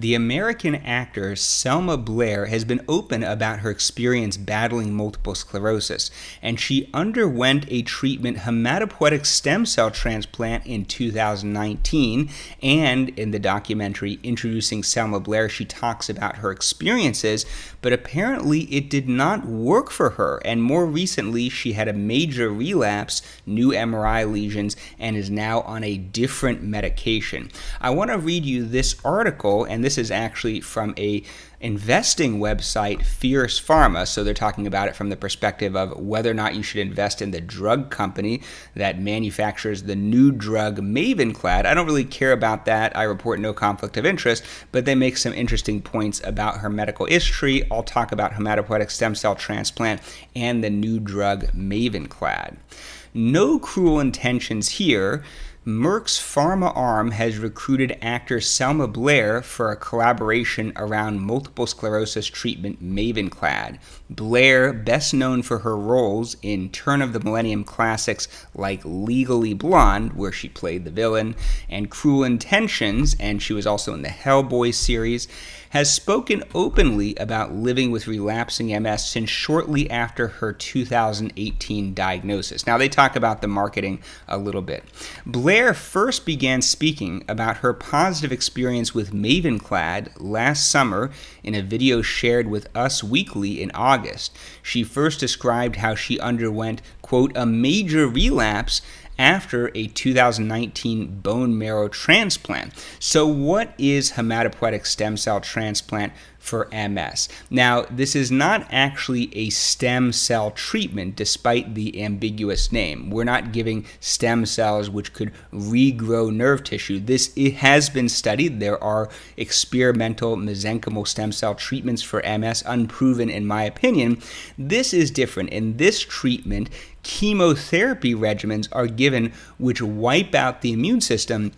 The American actor Selma Blair has been open about her experience battling multiple sclerosis, and she underwent a treatment hematopoietic stem cell transplant in 2019. And in the documentary Introducing Selma Blair, she talks about her experiences, but apparently it did not work for her. And more recently, she had a major relapse, new MRI lesions, and is now on a different medication. I want to read you this article, and this is actually from a investing website fierce pharma. So they're talking about it from the perspective of whether or not you should invest in the drug company that manufactures the new drug mavenclad. I don't really care about that. I report no conflict of interest but they make some interesting points about her medical history. I'll talk about hematopoietic stem cell transplant and the new drug mavenclad. No cruel intentions here Merck's pharma arm has recruited actor Selma Blair for a collaboration around multiple sclerosis treatment Mavenclad. Blair, best known for her roles in turn of the millennium classics like Legally Blonde, where she played the villain, and Cruel Intentions, and she was also in the Hellboy series, has spoken openly about living with relapsing MS since shortly after her 2018 diagnosis. Now, they talk about the marketing a little bit. Blair first began speaking about her positive experience with Mavenclad last summer in a video shared with Us Weekly in August. She first described how she underwent, quote, a major relapse after a 2019 bone marrow transplant. So, what is hematopoietic stem cell transplant for MS? Now, this is not actually a stem cell treatment despite the ambiguous name. We're not giving stem cells which could regrow nerve tissue. This it has been studied. There are experimental mesenchymal stem cell treatments for MS, unproven in my opinion. This is different. In this treatment, chemotherapy regimens are given which wipe out the immune system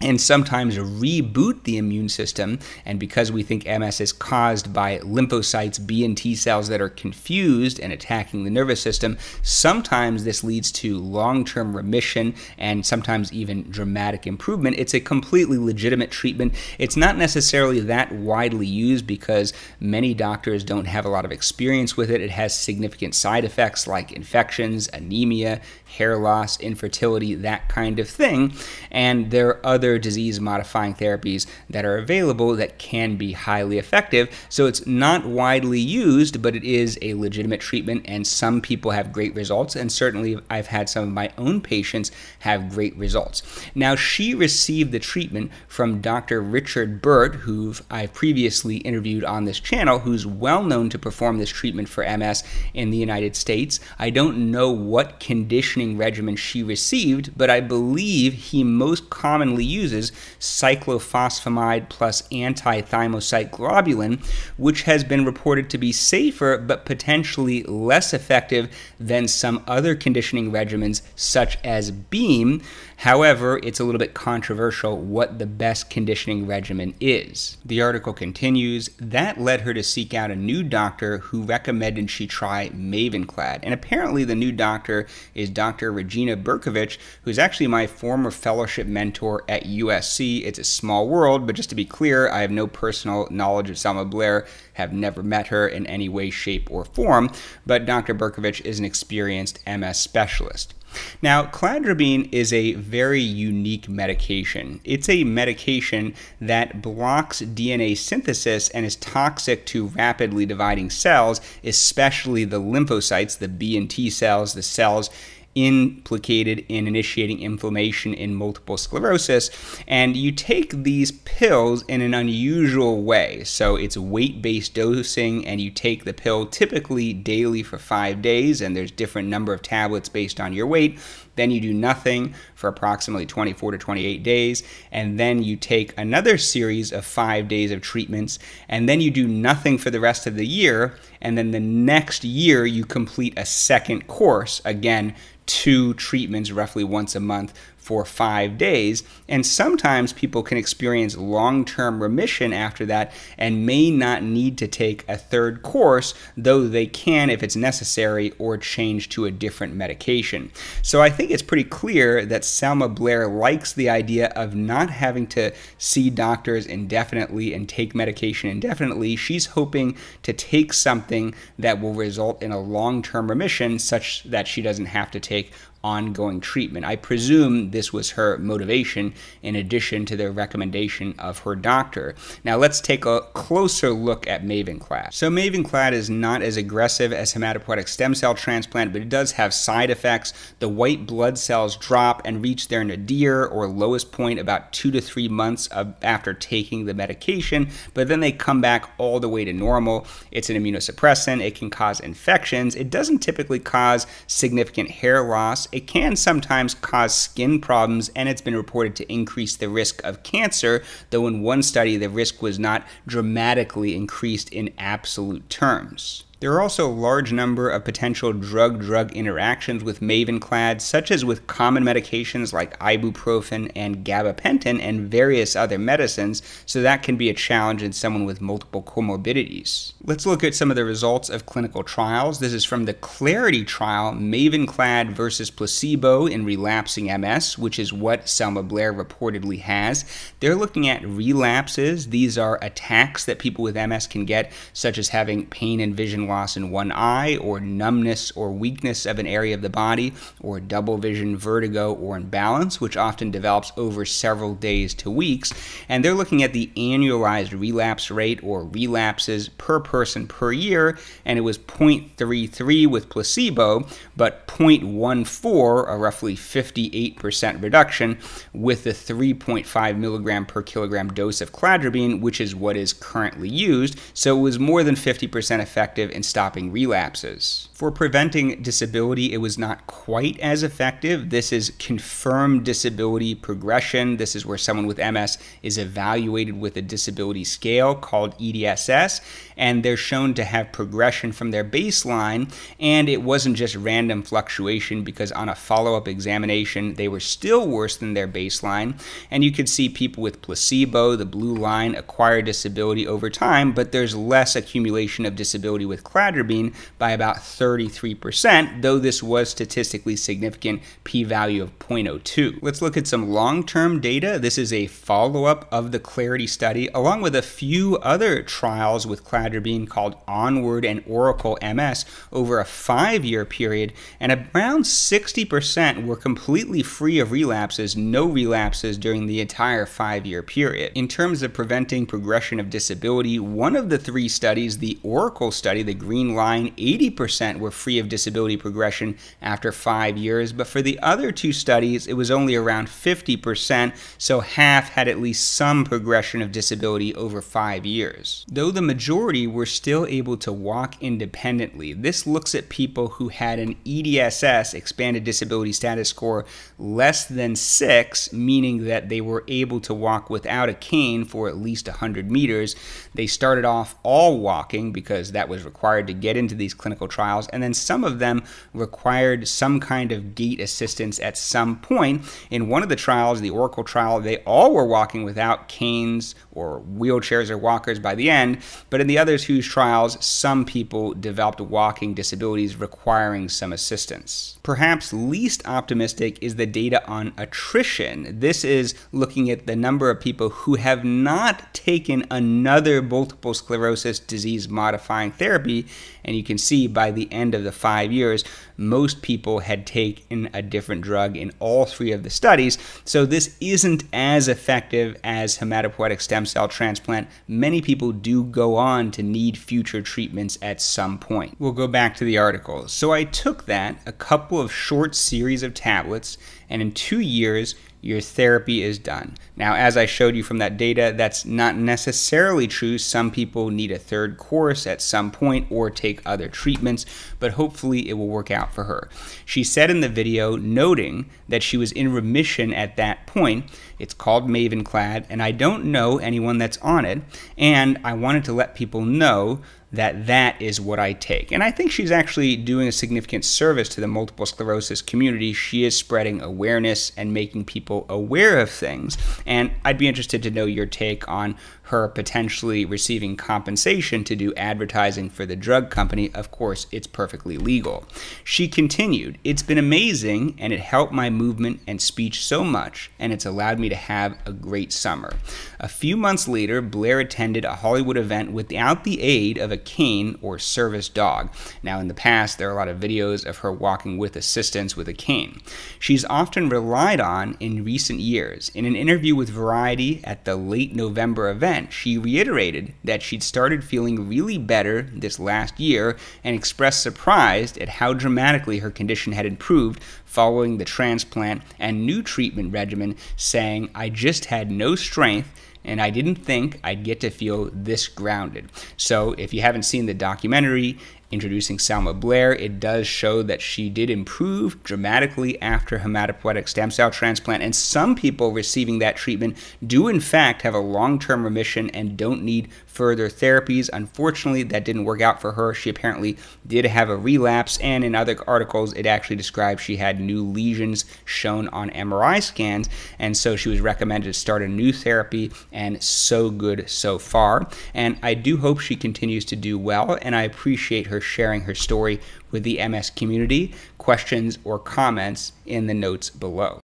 and sometimes reboot the immune system. And because we think MS is caused by lymphocytes, B and T cells that are confused and attacking the nervous system, sometimes this leads to long term remission and sometimes even dramatic improvement. It's a completely legitimate treatment. It's not necessarily that widely used because many doctors don't have a lot of experience with it. It has significant side effects like infections, anemia, hair loss, infertility, that kind of thing. And there are other other disease modifying therapies that are available that can be highly effective. So it's not widely used, but it is a legitimate treatment, and some people have great results. And certainly, I've had some of my own patients have great results. Now, she received the treatment from Dr. Richard Burt, who I've previously interviewed on this channel, who's well known to perform this treatment for MS in the United States. I don't know what conditioning regimen she received, but I believe he most commonly uses cyclophosphamide plus anti-thymocyte globulin, which has been reported to be safer but potentially less effective than some other conditioning regimens such as BEAM. However, it's a little bit controversial what the best conditioning regimen is. The article continues, that led her to seek out a new doctor who recommended she try Mavenclad. And apparently the new doctor is Dr. Regina Berkovich, who's actually my former fellowship mentor at USC. It's a small world, but just to be clear, I have no personal knowledge of Selma Blair, have never met her in any way, shape, or form, but Dr. Berkovich is an experienced MS specialist. Now, cladribine is a very unique medication. It's a medication that blocks DNA synthesis and is toxic to rapidly dividing cells, especially the lymphocytes, the B and T cells, the cells implicated in initiating inflammation in multiple sclerosis. And you take these pills in an unusual way. So it's weight based dosing, and you take the pill typically daily for five days, and there's different number of tablets based on your weight. Then you do nothing for approximately 24 to 28 days, and then you take another series of five days of treatments, and then you do nothing for the rest of the year, and then the next year you complete a second course, again, two treatments roughly once a month for five days. And sometimes people can experience long term remission after that and may not need to take a third course, though they can if it's necessary or change to a different medication. So I think it's pretty clear that Selma Blair likes the idea of not having to see doctors indefinitely and take medication indefinitely. She's hoping to take something that will result in a long term remission such that she doesn't have to take ongoing treatment. I presume this was her motivation in addition to the recommendation of her doctor. Now let's take a closer look at Mavenclad. So Mavenclad is not as aggressive as hematopoietic stem cell transplant, but it does have side effects. The white blood cells drop and reach their nadir or lowest point about two to three months after taking the medication, but then they come back all the way to normal. It's an immunosuppressant. It can cause infections. It doesn't typically cause significant hair loss it can sometimes cause skin problems, and it's been reported to increase the risk of cancer, though in one study the risk was not dramatically increased in absolute terms. There are also a large number of potential drug-drug interactions with Mavenclad, such as with common medications like ibuprofen and gabapentin and various other medicines, so that can be a challenge in someone with multiple comorbidities. Let's look at some of the results of clinical trials. This is from the Clarity trial, Mavenclad versus placebo in relapsing MS, which is what Selma Blair reportedly has. They're looking at relapses. These are attacks that people with MS can get, such as having pain and vision loss in one eye, or numbness or weakness of an area of the body, or double vision, vertigo, or imbalance, which often develops over several days to weeks. And they're looking at the annualized relapse rate, or relapses per person per year, and it was 0.33 with placebo, but 0.14, a roughly 58% reduction, with the 3.5 milligram per kilogram dose of cladribine, which is what is currently used. So it was more than 50% effective in stopping relapses. For preventing disability, it was not quite as effective. This is confirmed disability progression. This is where someone with MS is evaluated with a disability scale called EDSS, and they're shown to have progression from their baseline. And it wasn't just random fluctuation because on a follow up examination, they were still worse than their baseline. And you could see people with placebo, the blue line, acquire disability over time, but there's less accumulation of disability with cladribine by about 33%, though this was statistically significant p-value of 0.02. Let's look at some long-term data. This is a follow-up of the Clarity study, along with a few other trials with cladribine called Onward and Oracle MS over a five-year period, and around 60% were completely free of relapses, no relapses during the entire five-year period. In terms of preventing progression of disability, one of the three studies, the Oracle study, the green line, 80% were free of disability progression after five years, but for the other two studies, it was only around 50%, so half had at least some progression of disability over five years. Though the majority were still able to walk independently, this looks at people who had an EDSS, expanded disability status score, less than six, meaning that they were able to walk without a cane for at least 100 meters. They started off all walking because that was required required to get into these clinical trials, and then some of them required some kind of gait assistance at some point. In one of the trials, the Oracle trial, they all were walking without canes or wheelchairs or walkers by the end, but in the others whose trials, some people developed walking disabilities requiring some assistance. Perhaps least optimistic is the data on attrition. This is looking at the number of people who have not taken another multiple sclerosis disease modifying therapy and you can see by the end of the five years, most people had taken a different drug in all three of the studies. So this isn't as effective as hematopoietic stem cell transplant. Many people do go on to need future treatments at some point. We'll go back to the article. So I took that, a couple of short series of tablets, and in two years, your therapy is done. Now, as I showed you from that data, that's not necessarily true. Some people need a third course at some point or take other treatments, but hopefully it will work out for her. She said in the video, noting that she was in remission at that point. It's called Mavenclad, and I don't know anyone that's on it, and I wanted to let people know that that is what I take. And I think she's actually doing a significant service to the multiple sclerosis community. She is spreading awareness and making people aware of things. And I'd be interested to know your take on her potentially receiving compensation to do advertising for the drug company. Of course, it's perfectly legal. She continued, It's been amazing and it helped my movement and speech so much, and it's allowed me to have a great summer. A few months later, Blair attended a Hollywood event without the aid of a cane or service dog. Now, in the past, there are a lot of videos of her walking with assistance with a cane. She's often relied on in recent years. In an interview with Variety at the late November event, she reiterated that she'd started feeling really better this last year and expressed surprise at how dramatically her condition had improved following the transplant and new treatment regimen, saying, I just had no strength and I didn't think I'd get to feel this grounded. So, if you haven't seen the documentary, Introducing Selma Blair, it does show that she did improve dramatically after hematopoietic stem cell transplant, and some people receiving that treatment do, in fact, have a long term remission and don't need further therapies. Unfortunately, that didn't work out for her. She apparently did have a relapse, and in other articles, it actually described she had new lesions shown on MRI scans, and so she was recommended to start a new therapy, and so good so far. And I do hope she continues to do well, and I appreciate her sharing her story with the MS community. Questions or comments in the notes below.